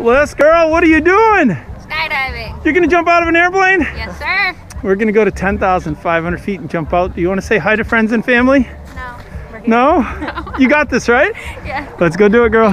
Celeste, girl, what are you doing? Skydiving. You're gonna jump out of an airplane? Yes, sir. We're gonna go to 10,500 feet and jump out. Do you wanna say hi to friends and family? No. We're. No? You got this, right? Yeah. Let's go do it, girl.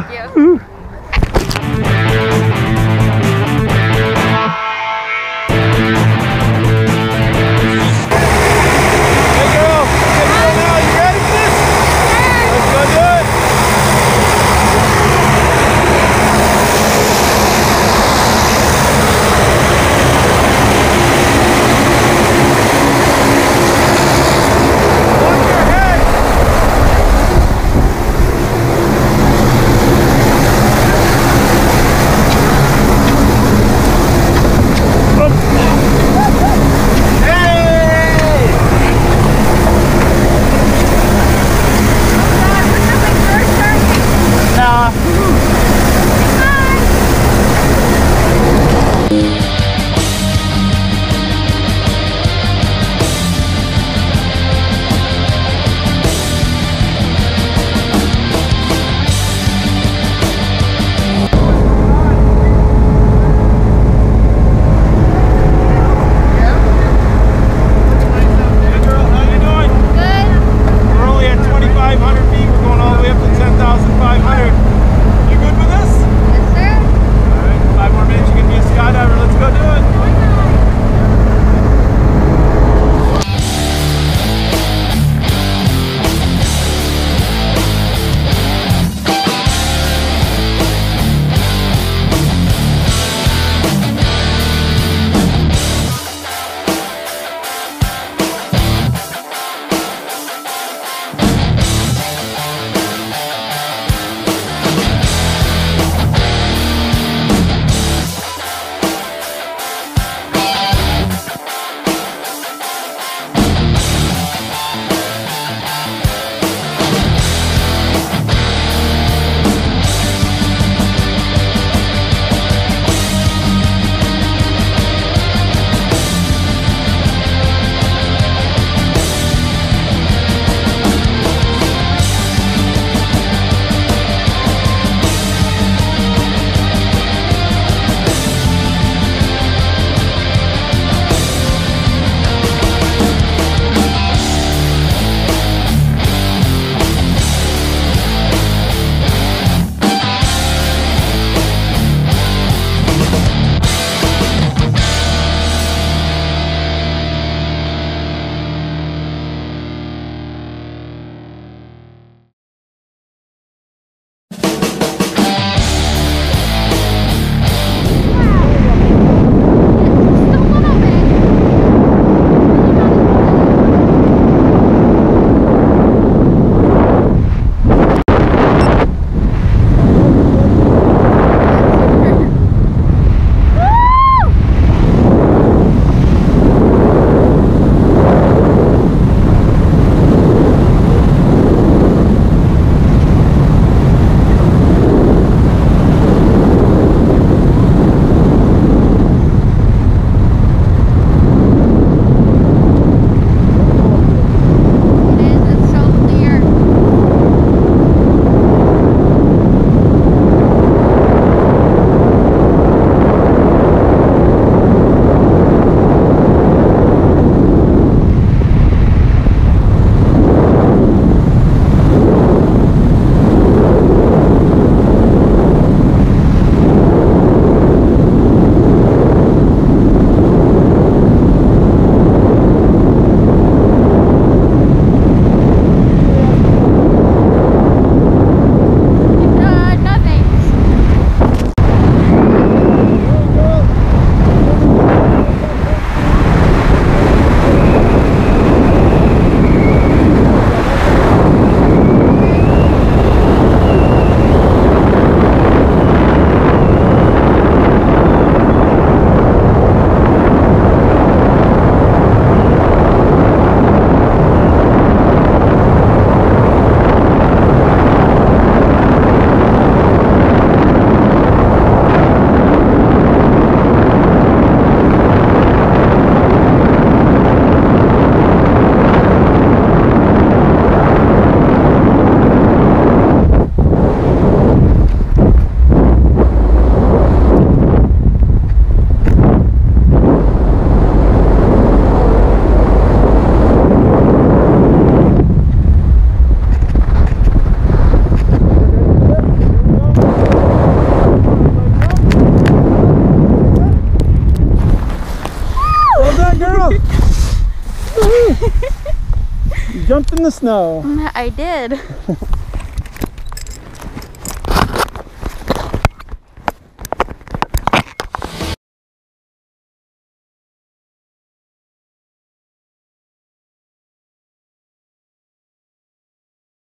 you jumped in the snow. I did.